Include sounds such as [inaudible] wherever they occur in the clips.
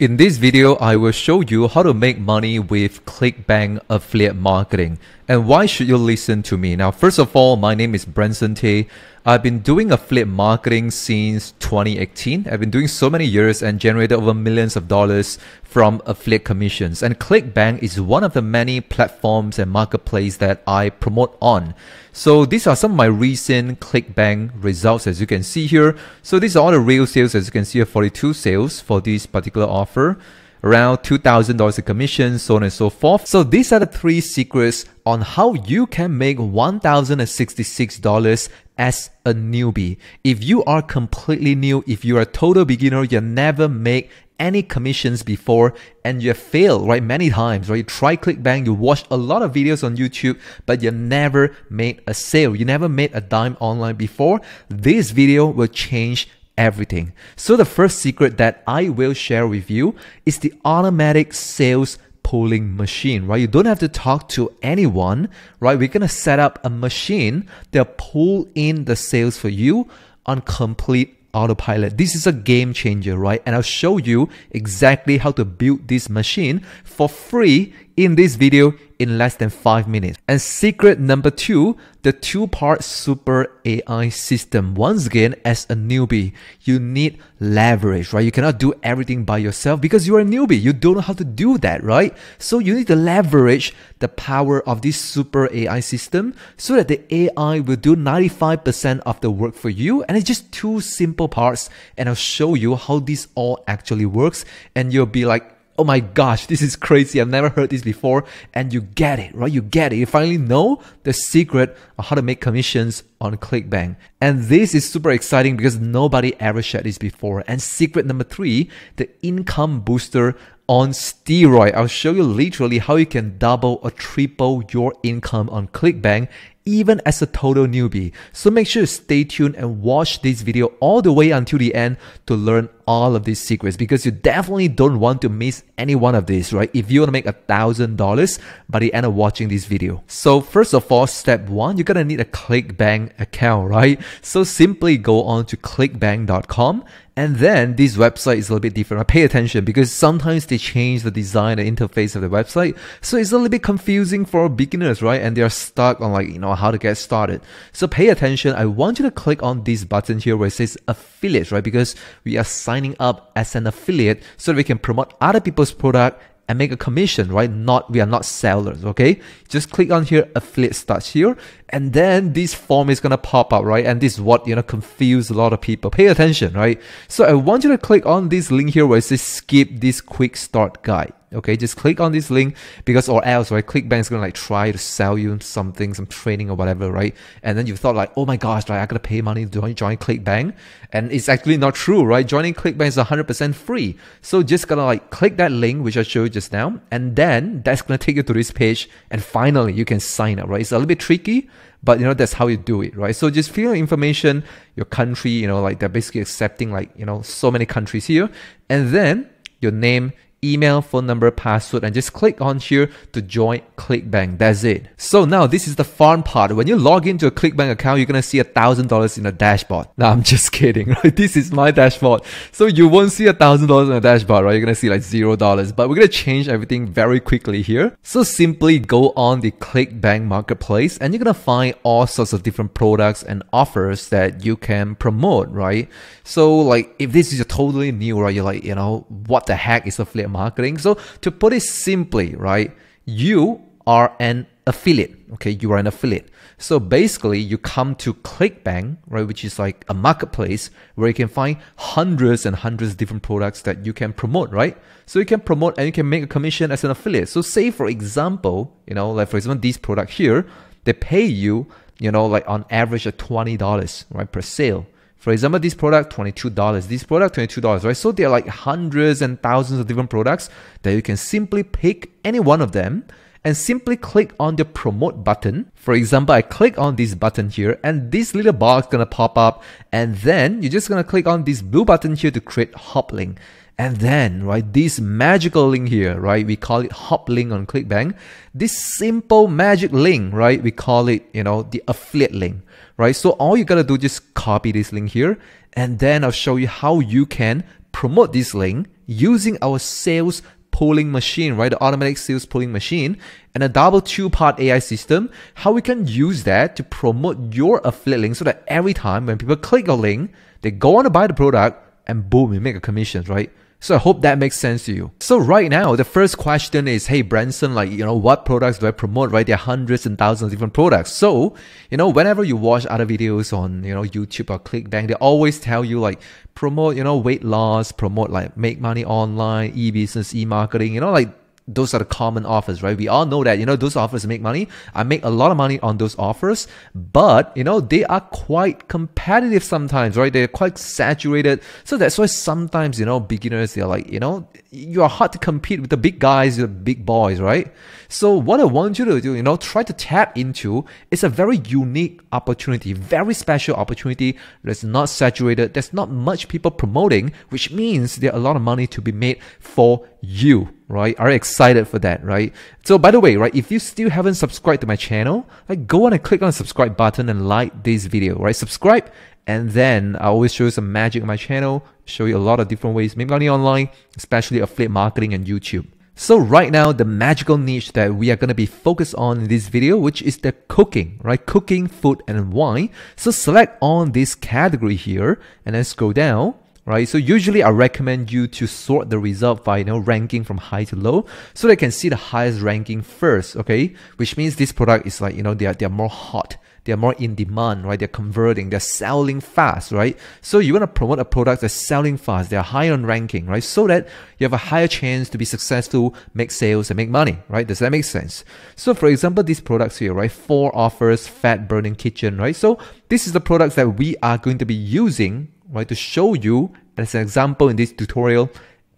In this video, I will show you how to make money with ClickBank affiliate marketing and why should you listen to me. Now, first of all, my name is Branson Tay. I've been doing affiliate marketing since 2018. I've been doing so many years and generated over millions of dollars from affiliate commissions. And ClickBank is one of the many platforms and marketplace that I promote on. So these are some of my recent ClickBank results as you can see here. So these are all the real sales as you can see 42 sales for this particular offer around $2,000 in commissions, so on and so forth. So these are the three secrets on how you can make $1,066 as a newbie. If you are completely new, if you're a total beginner, you never make any commissions before and you fail right? Many times, right? You try ClickBank, you watch a lot of videos on YouTube, but you never made a sale. You never made a dime online before. This video will change everything. So the first secret that I will share with you is the automatic sales pulling machine, right? You don't have to talk to anyone, right? We're going to set up a machine that'll pull in the sales for you on complete autopilot. This is a game changer, right? And I'll show you exactly how to build this machine for free in this video in less than 5 minutes. And secret number 2, the two-part super AI system. Once again, as a newbie, you need leverage, right? You cannot do everything by yourself because you're a newbie. You don't know how to do that, right? So you need to leverage the power of this super AI system so that the AI will do 95% of the work for you. And it's just two simple parts. And I'll show you how this all actually works. And you'll be like, oh my gosh, this is crazy. I've never heard this before. And you get it, right? You get it. You finally know the secret of how to make commissions on ClickBank. And this is super exciting because nobody ever shared this before. And secret number three, the income booster on steroid. I'll show you literally how you can double or triple your income on ClickBank even as a total newbie. So make sure to stay tuned and watch this video all the way until the end to learn all of these secrets because you definitely don't want to miss any one of these, right? If you want to make a thousand dollars by the end of watching this video. So first of all, step one, you're gonna need a ClickBank account, right? So simply go on to clickbank.com and then this website is a little bit different. I Pay attention because sometimes they change the design and interface of the website. So it's a little bit confusing for beginners, right? And they're stuck on like, you know, how to get started. So pay attention. I want you to click on this button here where it says affiliate, right? Because we are signing up as an affiliate so that we can promote other people's product and make a commission, right? Not we are not sellers, okay? Just click on here, affiliate starts here, and then this form is gonna pop up, right? And this is what you know confuse a lot of people. Pay attention, right? So I want you to click on this link here where it says skip this quick start guide okay just click on this link because or else right clickbank is gonna like try to sell you something some training or whatever right? And then you thought like oh my gosh right i gotta pay money to join, join clickbank. And it's actually not true right? Joining clickbank is 100% free. So just gonna like click that link which i showed you just now and then that's gonna take you to this page and finally you can sign up right? It's a little bit tricky but you know that's how you do it right? So just fill your information your country you know like they're basically accepting like you know so many countries here and then your name email, phone number, password, and just click on here to join ClickBank. That's it. So now this is the fun part. When you log into a ClickBank account, you're gonna see a thousand dollars in the dashboard. [laughs] Now I'm just kidding, right? This is my dashboard. So you won't see a thousand dollars in the dashboard, right? You're gonna see like zero dollars. But we're gonna change everything very quickly here. So simply go on the ClickBank marketplace and you're gonna find all sorts of different products and offers that you can promote, right? So like if this is totally new, right? You're like, you know, what the heck is affiliate marketing. So to put it simply, right, you are an affiliate. Okay, you are an affiliate. So basically, you come to ClickBank, right, which is like a marketplace where you can find hundreds and hundreds of different products that you can promote, right? So you can promote and you can make a commission as an affiliate. So say for example, you know, like for example, this product here, they pay you, you know, like on average of twenty dollars, right, per sale. For example, this product, $22. This product, $22, right? So there are like hundreds and thousands of different products that you can simply pick any one of them and simply click on the promote button. For example, I click on this button here and this little box gonna pop up and then you're just gonna click on this blue button here to create hop link. And then, right, this magical link here, right, we call it hop link on ClickBank. This simple magic link, right, we call it, you know, the affiliate link right? So all you gotta do just copy this link here and then I'll show you how you can promote this link using our sales pulling machine, right? The automatic sales pulling machine and a double two part AI system, how we can use that to promote your affiliate link so that every time when people click a link, they go on to buy the product and boom, you make a commission, right? So I hope that makes sense to you. So right now, the first question is, hey Branson, like, you know, what products do I promote, right? There are hundreds and thousands of different products. So, you know, whenever you watch other videos on, you know, YouTube or ClickBank, they always tell you like, promote, you know, weight loss, promote like make money online, e-business, e-marketing, you know, like those are the common offers, right? We all know that, you know, those offers make money. I make a lot of money on those offers, but, you know, they are quite competitive sometimes, right? They're quite saturated. So that's why sometimes, you know, beginners, they're like, you know, you are hard to compete with the big guys, the big boys, right? So what I want you to do, you know, try to tap into is a very unique opportunity, very special opportunity that's not saturated. There's not much people promoting, which means there are a lot of money to be made for you right? Are excited for that, right? So by the way, right, if you still haven't subscribed to my channel, like go on and click on the subscribe button and like this video, right? Subscribe and then I always show you some magic on my channel, show you a lot of different ways to make money online, especially affiliate marketing and YouTube. So right now, the magical niche that we are going to be focused on in this video, which is the cooking, right? Cooking, food, and wine. So select on this category here and then scroll down right? So usually I recommend you to sort the result by, you know, ranking from high to low so they can see the highest ranking first, okay? Which means this product is like, you know, they are, they are more hot. They're more in demand, right? They're converting, they're selling fast, right? So you want to promote a product that's selling fast, they're high on ranking, right? So that you have a higher chance to be successful, make sales, and make money, right? Does that make sense? So for example, these products here, right? Four offers, fat burning kitchen, right? So this is the products that we are going to be using right, to show you as an example in this tutorial.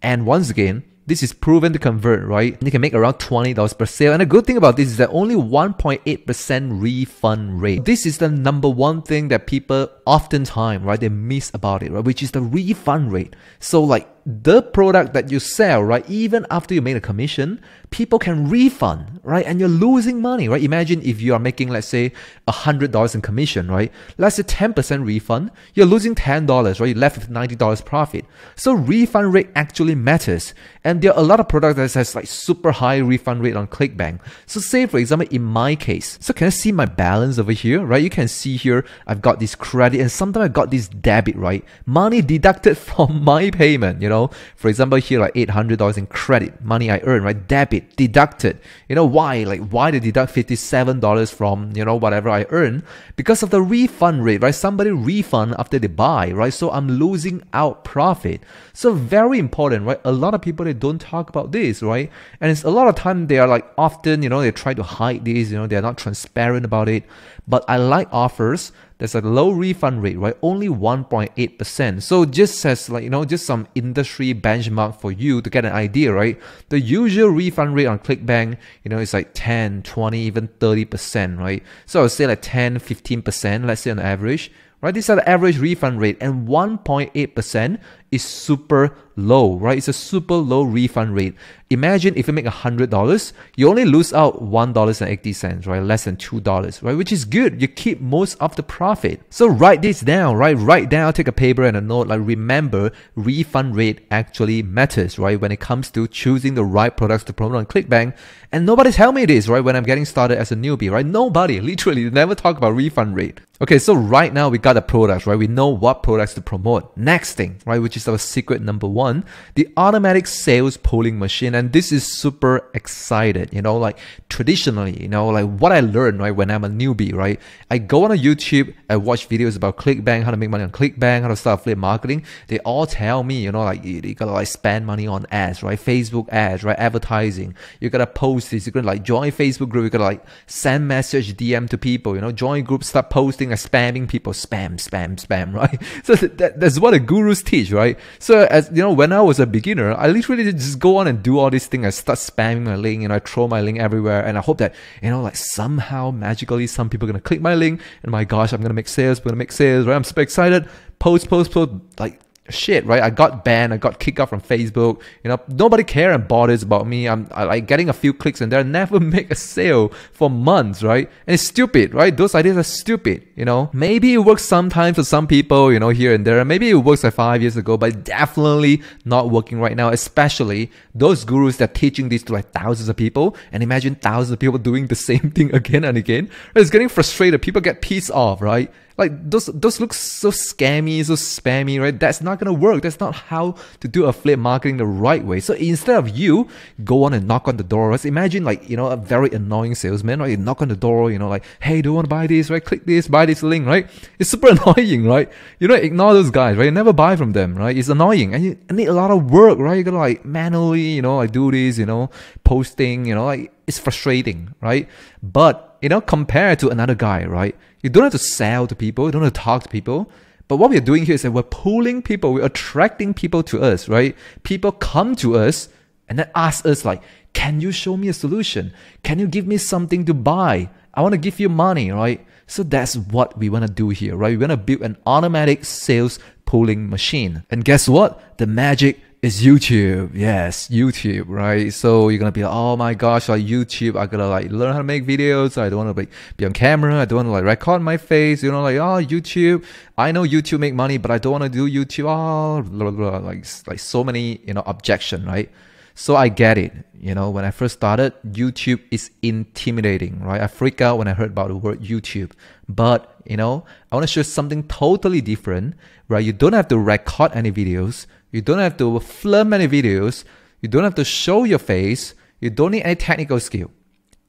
And once again, this is proven to convert, right? You can make around $20 per sale. And the good thing about this is that only 1.8% refund rate. This is the number one thing that people oftentimes, right, they miss about it, right? Which is the refund rate. So like the product that you sell, right, even after you made a commission, people can refund, right? And you're losing money, right? Imagine if you are making, let's say, $100 in commission, right? Let's say 10% refund, you're losing $10, right? You're left with $90 profit. So refund rate actually matters. And there are a lot of products that has like super high refund rate on ClickBank. So say, for example, in my case, so can I see my balance over here, right? You can see here, I've got this credit and sometimes I've got this debit, right? Money deducted [laughs] from my payment, you know? Know, for example, here like $800 in credit, money I earn, right? Debit, deducted. You know, why? Like, why they deduct $57 from, you know, whatever I earn? Because of the refund rate, right? Somebody refund after they buy, right? So I'm losing out profit. So very important, right? A lot of people, they don't talk about this, right? And it's a lot of time they are like often, you know, they try to hide this, you know, they're not transparent about it. But I like offers there's a low refund rate, right? Only 1.8%. So just as like, you know, just some industry benchmark for you to get an idea, right? The usual refund rate on ClickBank, you know, is like 10, 20, even 30%, right? So I would say like 10, 15%, let's say on average right? These are the average refund rate and 1.8% is super low, right? It's a super low refund rate. Imagine if you make $100, you only lose out $1.80, right? Less than $2, right? Which is good. You keep most of the profit. So write this down, right? Write down, take a paper and a note. Like remember, refund rate actually matters, right? When it comes to choosing the right products to promote on ClickBank. And nobody tell me this, right? When I'm getting started as a newbie, right? Nobody, [laughs] literally, never talk about refund rate. Okay, so right now we got the products, right? We know what products to promote. Next thing, right? Which is our secret number one, the automatic sales pulling machine. And this is super excited, you know, like traditionally, you know, like what I learned, right, when I'm a newbie, right? I go on a YouTube, I watch videos about ClickBank, how to make money on ClickBank, how to start affiliate marketing. They all tell me, you know, like you, you gotta like spend money on ads, right? Facebook ads, right? Advertising. You gotta post this, you gotta like join Facebook group, you gotta like send message, DM to people, you know, join group, start posting, and spamming people, spam, spam, spam, [laughs] right? So that, that's what the gurus teach, right? So as you know, when I was a beginner, I literally just go on and do all these things. I start spamming my link and I throw my link everywhere. And I hope that, you know, like somehow magically some people are to click my link and my gosh, I'm to make sales, I'm to make sales, right? I'm super excited. Post, post, post, like shit, right? I got banned, I got kicked out from Facebook. You know, nobody care and bothers about me. I'm I like getting a few clicks and there, [laughs] never make a sale for months, right? And it's stupid, right? Those ideas are stupid, you know. Maybe it works sometimes for some people, you know, here and there. Maybe it works like five years ago, but definitely not working right now, especially those gurus that are teaching this to like thousands of people. And imagine thousands of people doing the [laughs] same thing again and again. It's getting frustrated. People get pissed off, right? Like those those look so scammy, so spammy, right? That's not gonna work. That's not how to do affiliate marketing the right way. So instead of you go on and knock on the door, right? Imagine like you know a very annoying salesman, right? You knock on the door, you know, like, hey, do you want to buy this? Right? Click this, buy this link, right? It's super [laughs] annoying, right? You know, ignore those guys, right? You never buy from them, right? It's annoying and you need a lot of work, right? You gotta like manually, you know, like do this, you know, posting, you know, like it's frustrating, right? But you know, compared to another guy, right? You don't have to sell to people, you don't have to talk to people. But what we're doing here is that we're pulling people, we're attracting people to us, right? People come to us and then ask us like, can you show me a solution? Can you give me something to buy? I want to give you money, right? So that's what we want to do here, right? We want to build an automatic sales pulling machine. And guess what? The magic it's YouTube. Yes, YouTube, right? So you're gonna be like, oh my gosh, like YouTube, I gotta like learn how to make videos. I don't wanna be, be on camera. I don't wanna like record my face. You know, like, oh, YouTube. I know YouTube make money, but I don't wanna do YouTube. Oh, blah, blah, blah. like, like so many, you know, objection, right? So I get it. You know, when I first started, YouTube is intimidating, right? I freak out when I heard about the word YouTube. But, you know, I want to show something totally different, right? You don't have to record any videos. You don't have to film many videos. You don't have to show your face. You don't need any technical skill.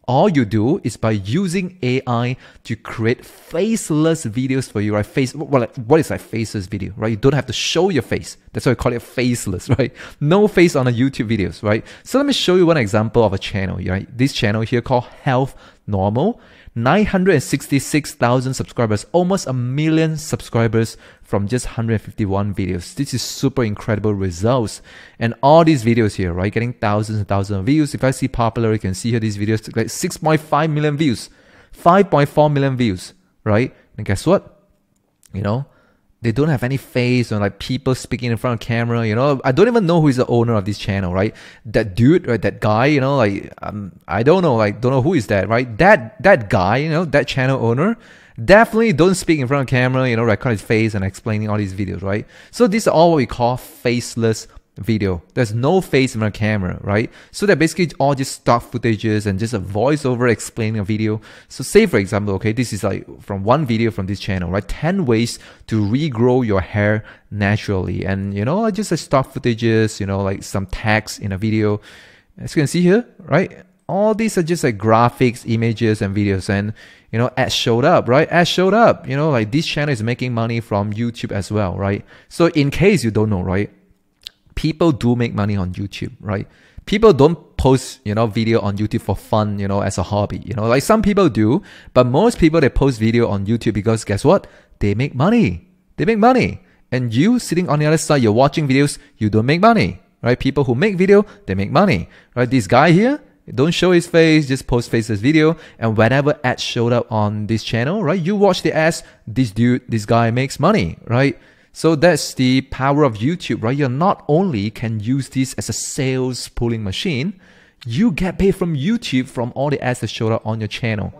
All you do is by using AI to create faceless videos for you, right? Face, well, what is like faceless video, right? You don't have to show your face. That's why we call it faceless, [laughs] right? No face on the YouTube videos, right? So let me show you one example of a channel, right? This channel here called Health Normal. 966,000 subscribers, almost a million subscribers from just 151 videos. This is super incredible results. And all these videos here, right, getting thousands and thousands of views. If I see popular, you can see here these videos like 6.5 million views, 5.4 million views, right? And guess what? You know, they don't have any face or like people speaking in front of camera you know? I don't even know who is the owner of this channel right? That dude right that guy you know like um, i don't know like don't know who is that right? That that guy you know that channel owner definitely don't speak in front of camera you know record his face and explaining all these videos right? So these are all what we call faceless video. There's no face in the camera, right? So they're basically all just stock footages and just a voiceover explaining a video. So say for example, okay, this is like from one video from this channel, right? 10 ways to regrow your hair naturally. And you know, just a stock footages, you know, like some text in a video. As you can see here, right? All these are just like graphics, images, and videos. And you know, ads showed up, right? Ads showed up. You know, like this channel is making money from YouTube as well, right? So in case you don't know, right? People do make money on YouTube, right? People don't post, you know, video on YouTube for fun, you know, as a hobby. You know, like some people do, but most people they post video on YouTube because guess what? They make money. They make money. And you sitting on the other side, you're watching videos, you don't make money. Right? People who make video, they make money. Right? This guy here, don't show his face, just post faceless video. And whenever ads showed up on this channel, right? You watch the ads, this dude, this guy makes money, right? So that's the power of YouTube, right? You not only can use this as a sales pulling machine, you get paid from YouTube from all the ads that showed up on your channel.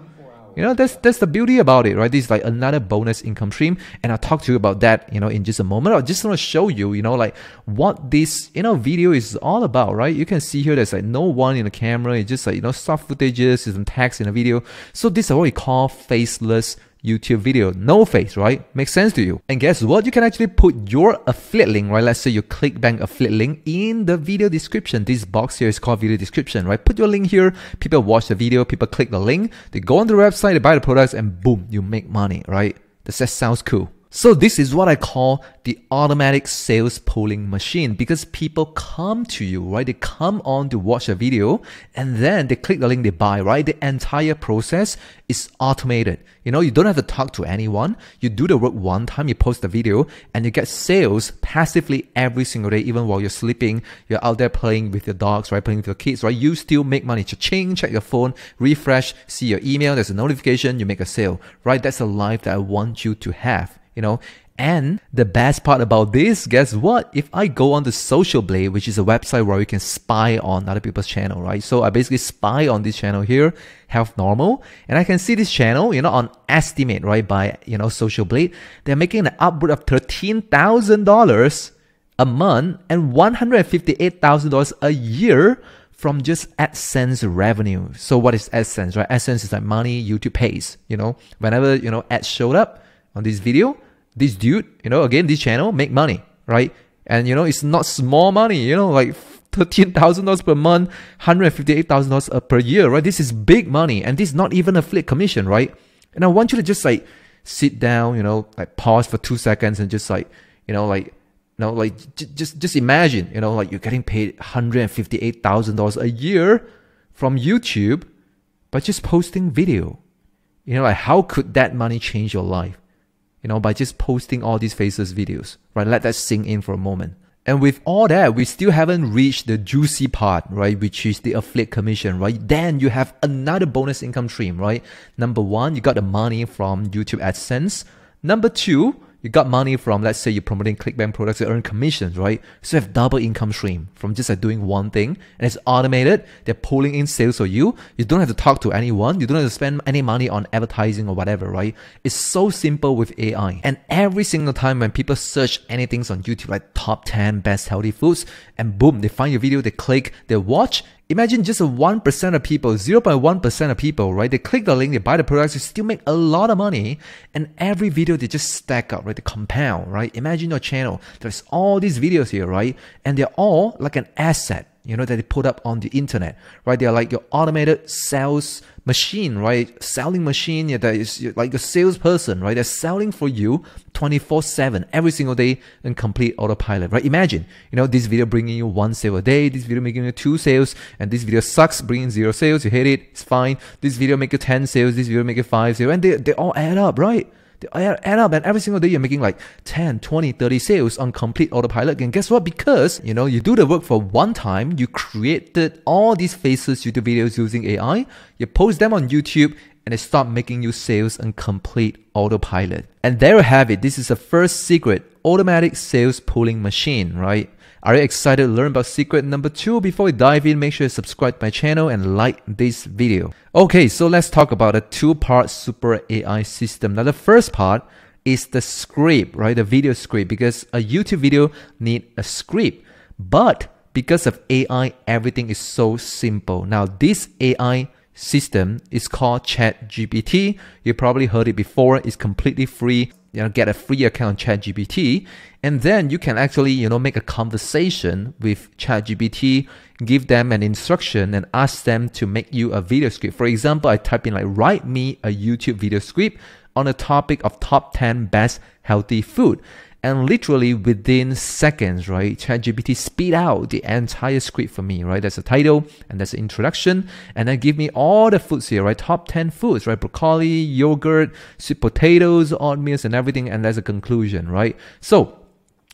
You know, that's that's the beauty about it, right? This is like another bonus income stream. And I'll talk to you about that, you know, in just a moment. I just want to show you, you know, like what this, you know, video is all about, right? You can see here there's like no one in the camera. It's just like, you know, soft footages, some text in the video. So this is what we call faceless YouTube video, no face, right? Makes sense to you. And guess what? You can actually put your affiliate link, right? Let's say your ClickBank affiliate link in the video description. This box here is called video description, right? Put your link here. People watch the video, people click the link, they go on the website, they buy the products, and boom, you make money, right? Does that sounds cool? So this is what I call the automatic sales pulling machine because people come to you, right? They come on to watch a video and then they click the link they buy, right? The entire process is automated. You know, you don't have to talk to anyone. You do the work one time, you post the video and you get sales passively every single day, even while you're sleeping. You're out there playing with your dogs, right? Playing with your kids, right? You still make money. Cha-ching, check your phone, refresh, see your email, there's a notification, you make a sale, right? That's the life that I want you to have you know And the best part about this, guess what? If I go on the Social Blade, which is a website where you can spy on other people's channel, right? So I basically spy on this channel here, Health Normal, and I can see this channel, you know, on estimate, right, by, you know, Social Blade. They're making an upward of $13,000 a month and $158,000 a year from just AdSense revenue. So what is AdSense, right? AdSense is like money YouTube pays, you know, whenever, you know, ads showed up on this video, this dude, you know, again, this channel make money, right? And, you know, it's not small money, you know, like $13,000 per month, $158,000 per year, right? This is big money. And this is not even a affiliate commission, right? And I want you to just like sit down, you know, like pause for two seconds and just like, you know, like you know, like just just imagine, you know, like you're getting paid hundred and fifty eight thousand dollars a year from YouTube, by just posting video. You know, like how could that money change your life? You know, by just posting all these faces videos, right? Let that sink in for a moment. And with all that, we still haven't reached the juicy part, right? Which is the affiliate commission, right? Then you have another bonus income stream, right? Number one, you got the money from YouTube AdSense. Number two, you got money from, let's say you're promoting ClickBank products, to earn commissions, right? So you have double income stream from just like doing one thing and it's automated. They're pulling in sales for you. You don't have to talk to anyone. You don't have to spend any money on advertising or whatever, right? It's so simple with AI. And every single time when people search anything on YouTube, like top 10 best healthy foods, and boom, they find your video, they click, they watch, Imagine just a 1% of people, 0.1% of people, right? They click the link, they buy the products, they still make a lot of money. And every video, they just stack up, right? They compound, right? Imagine your channel. There's all these videos here, right? And they're all like an asset you know, that they put up on the internet, right? They're like your automated sales machine, right? Selling machine, yeah, that is like a salesperson, right? They're selling for you 24 7 every single day in complete autopilot, right? Imagine, you know, this video bringing you one sale a day, this video making you two sales, and this video sucks, bringing zero sales, you hate it, it's fine. This video make you 10 sales, this video make you five sales, and they, they all add up, right? Add up and every single day you're making like 10 20 30 sales on complete autopilot. And guess what? Because you know you do the work for one time you created all these faces youtube videos using ai you post them on youtube and they start making you sales on complete autopilot. And there you have it. This is the first secret automatic sales pulling machine right are you excited to learn about secret number two? Before we dive in, make sure you subscribe to my channel and like this video. Okay, so let's talk about a two-part super AI system. Now the first part is the script, right? The video script because a YouTube video need a script. But because of AI, everything is so simple. Now this AI system is called ChatGPT. You probably heard it before. It's completely free you know get a free account ChatGPT, and then you can actually you know make a conversation with ChatGPT, give them an instruction, and ask them to make you a video script. For example, I type in like write me a YouTube video script on the topic of top 10 best healthy food and literally within seconds, right, ChatGPT speed out the entire script for me, right? There's a title and there's an introduction, and then give me all the foods here, right? Top 10 foods, right? Broccoli, yogurt, sweet potatoes, oatmeal, and everything, and there's a conclusion, right? So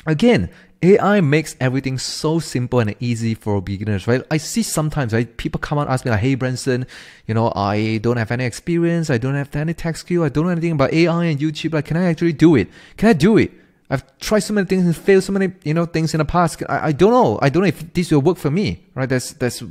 again, AI makes everything so simple and easy for beginners, right? I see sometimes, right? People come out and ask me like, "Hey, Branson, you know, I don't have any experience. I don't have any tech skill. I don't know anything about AI and YouTube. Like, can I actually do it? Can I do it?" I've tried so many things and failed so many, you know, things in the past. I, I don't know. I don't know if this will work for me, right? That's that's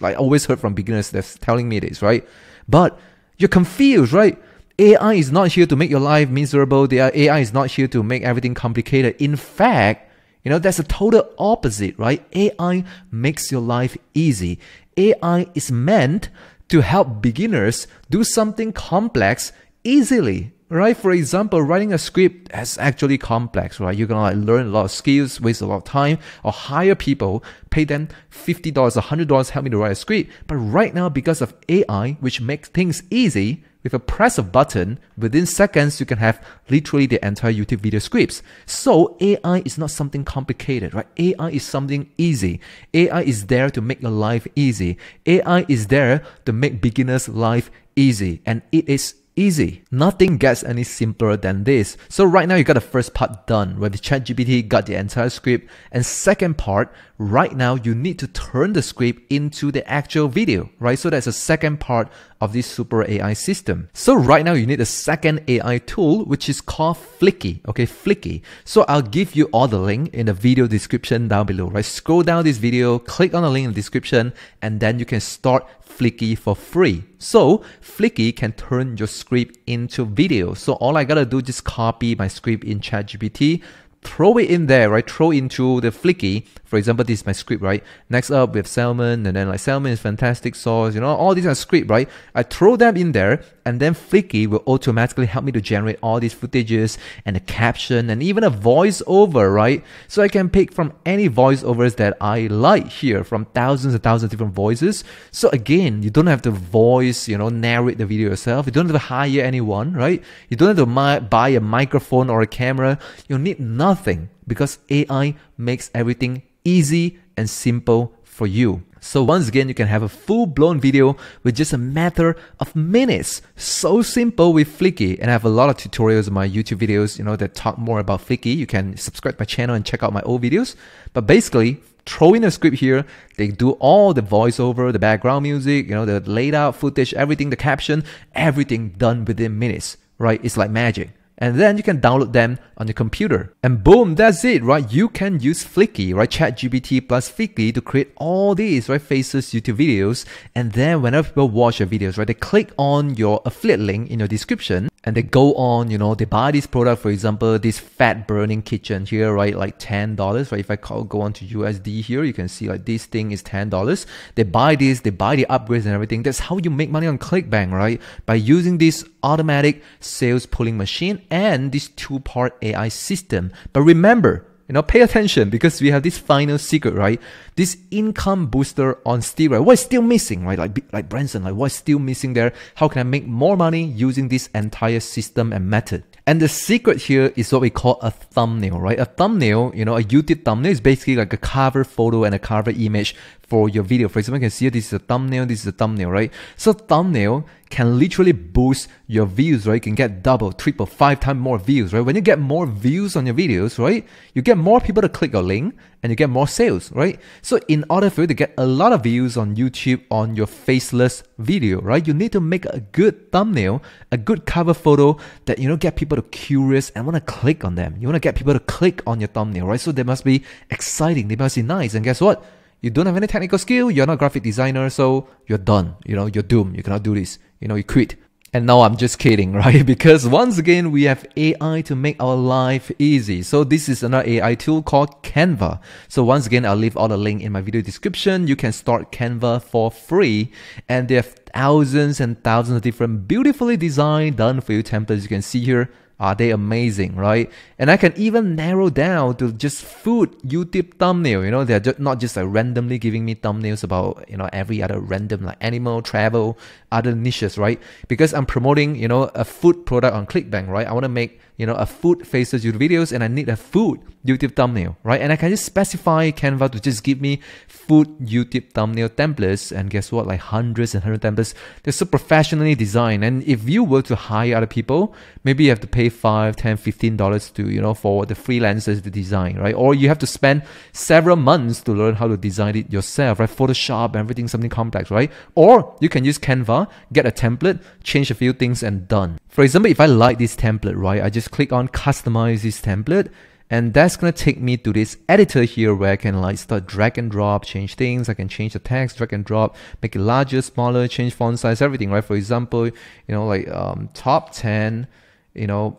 like I always heard from beginners that's telling me this, right? But you're confused, right? AI is not here to make your life miserable. The uh, AI is not here to make everything complicated. In fact, you know, that's a total opposite, right? AI makes your life easy. AI is meant to help beginners do something complex easily right? For example, writing a script is actually complex, right? You're gonna like learn a lot of skills, waste a lot of time, or hire people, pay them $50, $100, help me to write a script. But right now, because of AI, which makes things easy, with a press of button, within seconds, you can have literally the entire YouTube video scripts. So AI is not something complicated, right? AI is something easy. AI is there to make your life easy. AI is there to make beginners' life easy. And it is easy. Nothing gets any simpler than this. So right now you got the first part done where the ChatGPT got the entire script and second part, right now you need to turn the script into the actual video, right? So that's the second part of this super AI system. So right now you need a second AI tool which is called Fliki, okay, Fliki. So I'll give you all the link in the video description down below, right? Scroll down this video, click on the link in the description and then you can start Fliki for free. So Fliki can turn your script into video. So all I gotta do is just copy my script in ChatGPT, throw it in there, right? Throw into the Fliki. For example, this is my script, right? Next up, we have salmon, and then like salmon is fantastic sauce, you know, all these are script, right? I throw them in there, and then Fliki will automatically help me to generate all these footages and a caption and even a voiceover, right? So I can pick from any voiceovers that I like here from thousands and thousands of different voices. So again, you don't have to voice, you know, narrate the video yourself. You don't have to hire anyone, right? You don't have to buy a microphone or a camera. You need nothing nothing because AI makes everything easy and simple for you. So once again, you can have a full-blown video with just a matter of minutes. So simple with Fliki. And I have a lot of tutorials in my YouTube videos, you know, that talk more about Fliki. You can subscribe my channel and check out my old videos. But basically, throw in a script here. They do all the voiceover, the background music, you know, the laid out footage, everything, the caption, everything done within minutes, right? It's like magic and then you can download them on your computer. And boom, that's it, right? You can use Fliki, right? ChatGPT plus Fliki to create all these, right? Faces YouTube videos. And then whenever people watch your videos, right, they click on your affiliate link in your description and they go on, you know, they buy this product, for example, this fat burning kitchen here, right? Like $10, right? If I call, go on to USD here, you can see like this thing is $10. They buy this, they buy the upgrades and everything. That's how you make money on ClickBank, right? By using this automatic sales pulling machine and this two-part AI system. But remember, you know, pay attention because we have this final secret, right? This income booster on steroid. What's still missing, right? Like, like Branson, like what's still missing there? How can I make more money using this entire system and method? And the secret here is what we call a thumbnail, right? A thumbnail, you know, a YouTube thumbnail is basically like a cover photo and a cover image for your video. For example, you can see this is a thumbnail, this is a thumbnail, right? So thumbnail can literally boost your views, right? You can get double, triple, five times more views, right? When you get more views on your videos, right? You get more people to click your link and you get more sales, right? So in order for you to get a lot of views on YouTube on your faceless video, right? You need to make a good thumbnail, a good cover photo that, you know, get people to curious and want to click on them. You want to get people to click on your thumbnail, right? So they must be exciting. They must be nice. And guess what? You don't have any technical skill, you're not a graphic designer, so you're done. You know, you're doomed. You cannot do this. You know, you quit. And now I'm just kidding, [laughs] right? Because once again, we have AI to make our life easy. So this is another AI tool called Canva. So once again, I'll leave all the link in my video description. You can start Canva for free. And they have thousands and thousands of different beautifully designed, done for you templates you can see here. Are they amazing, right? And I can even narrow down to just food YouTube thumbnail. You know, they're just not just like randomly giving me thumbnails about you know every other random like animal, travel, other niches, right? Because I'm promoting you know a food product on ClickBank, right? I want to make you know, a food faces YouTube videos and I need a food YouTube thumbnail, right? And I can just specify Canva to just give me food YouTube thumbnail templates. And guess what? Like hundreds and hundreds of templates. They're so professionally designed. And if you were to hire other people, maybe you have to pay five, ten, fifteen dollars to, you know, for the freelancers to design, right? Or you have to spend several months to learn how to design it yourself, right? Photoshop, everything, something complex, right? Or you can use Canva, get a template, change a few things and done. For example, if I like this template, right, I just click on customize this template and that's gonna take me to this editor here where I can like start drag and drop, change things. I can change the text, drag and drop, make it larger, smaller, change font size, everything, right? For example, you know, like um, top 10, you know,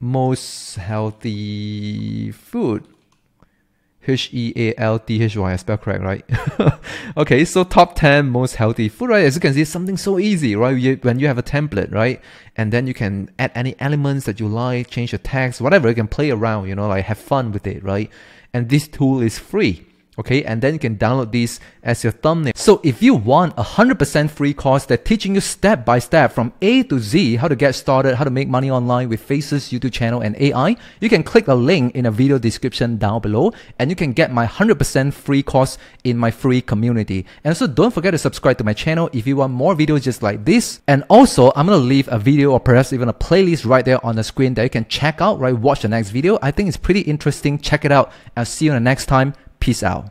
most healthy food H E A L T H Y. I spell correct, right? [laughs] okay, so top 10 most healthy food, right? As you can see, something so easy, right? You, when you have a template, right? And then you can add any elements that you like, change the text, whatever. You can play around, you know, like have fun with it, right? And this tool is free. Okay? And then you can download these as your thumbnail. So if you want a 100% free course that teaching you step by step from a to z how to get started how to make money online with faces youtube channel and ai you can click the link in the video description down below and you can get my 100% free course in my free community. And so don't forget to subscribe to my channel if you want more videos just like this. And also i'm gonna leave a video or perhaps even a playlist right there on the screen that you can check out right? Watch the next video. I think it's pretty interesting. Check it out i'll see you in the next time Peace out.